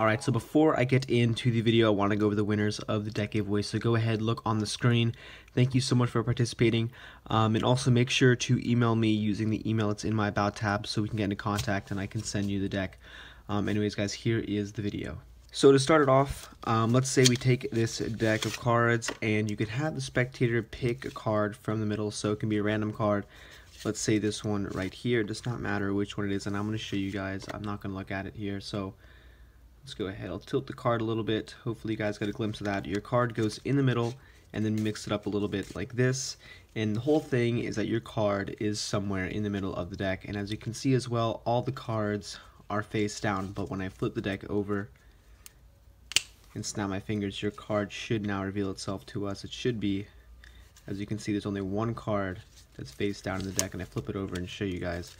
Alright, so before I get into the video, I want to go over the winners of the deck giveaway. So go ahead, look on the screen. Thank you so much for participating. Um, and also make sure to email me using the email that's in my About tab so we can get into contact and I can send you the deck. Um, anyways, guys, here is the video. So to start it off, um, let's say we take this deck of cards and you could have the spectator pick a card from the middle. So it can be a random card. Let's say this one right here. It does not matter which one it is and I'm going to show you guys. I'm not going to look at it here. So Let's go ahead. I'll tilt the card a little bit. Hopefully you guys got a glimpse of that. Your card goes in the middle and then mix it up a little bit like this. And the whole thing is that your card is somewhere in the middle of the deck. And as you can see as well, all the cards are face down. But when I flip the deck over and snap my fingers, your card should now reveal itself to us. It should be, as you can see, there's only one card that's face down in the deck. And I flip it over and show you guys.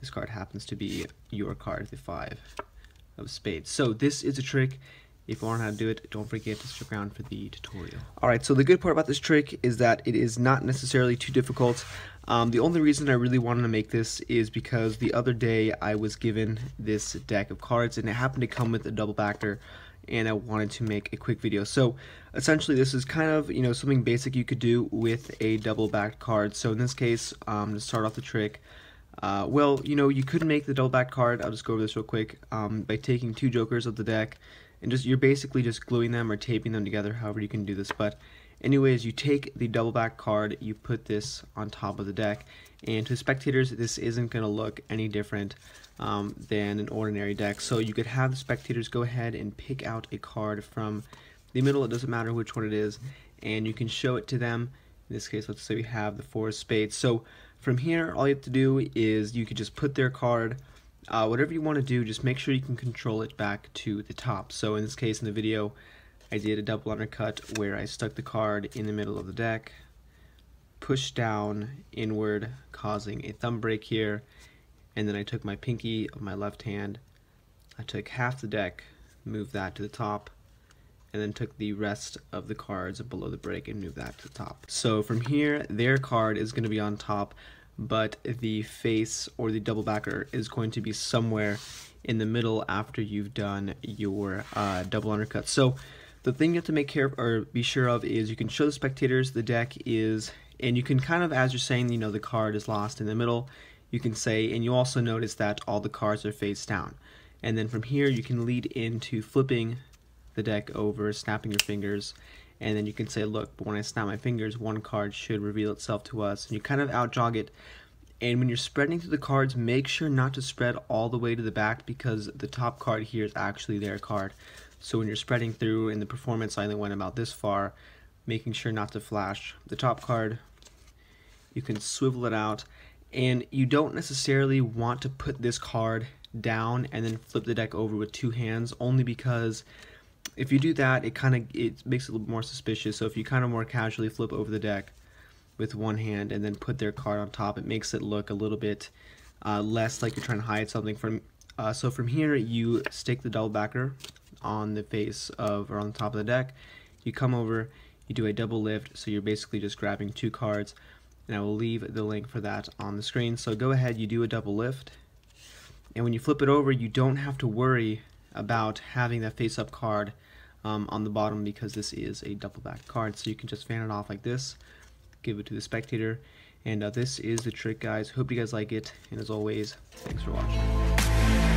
This card happens to be your card, the 5 of spades. So this is a trick. If you want how to do it, don't forget to stick around for the tutorial. Alright, so the good part about this trick is that it is not necessarily too difficult. Um, the only reason I really wanted to make this is because the other day I was given this deck of cards and it happened to come with a double backer and I wanted to make a quick video. So essentially this is kind of, you know, something basic you could do with a double backed card. So in this case, um, to start off the trick, uh, well, you know, you could make the double back card, I'll just go over this real quick, um, by taking two jokers of the deck, and just you're basically just gluing them or taping them together, however you can do this, but anyways, you take the double back card, you put this on top of the deck, and to spectators, this isn't going to look any different um, than an ordinary deck, so you could have the spectators go ahead and pick out a card from the middle, it doesn't matter which one it is, and you can show it to them, in this case, let's say we have the four of spades, so from here, all you have to do is you could just put their card, uh, whatever you want to do, just make sure you can control it back to the top. So in this case, in the video, I did a double undercut where I stuck the card in the middle of the deck, pushed down inward, causing a thumb break here, and then I took my pinky of my left hand, I took half the deck, moved that to the top, and then took the rest of the cards below the break and moved that to the top. So from here, their card is going to be on top, but the face or the double backer is going to be somewhere in the middle after you've done your uh, double undercut. So the thing you have to make care or be sure of is you can show the spectators the deck is, and you can kind of, as you're saying, you know, the card is lost in the middle, you can say, and you also notice that all the cards are face down. And then from here, you can lead into flipping the deck over, snapping your fingers, and then you can say, look, when I snap my fingers, one card should reveal itself to us. And you kind of out jog it. And when you're spreading through the cards, make sure not to spread all the way to the back because the top card here is actually their card. So when you're spreading through in the performance, I only went about this far, making sure not to flash the top card. You can swivel it out. And you don't necessarily want to put this card down and then flip the deck over with two hands, only because if you do that, it kind of it makes it a little more suspicious. So if you kind of more casually flip over the deck with one hand and then put their card on top, it makes it look a little bit uh, less like you're trying to hide something from. Uh, so from here, you stick the double backer on the face of or on the top of the deck. You come over, you do a double lift, so you're basically just grabbing two cards. And I will leave the link for that on the screen. So go ahead, you do a double lift. And when you flip it over, you don't have to worry about having that face-up card um, on the bottom because this is a double back card. So you can just fan it off like this, give it to the spectator, and uh, this is the trick, guys. Hope you guys like it, and as always, thanks for watching.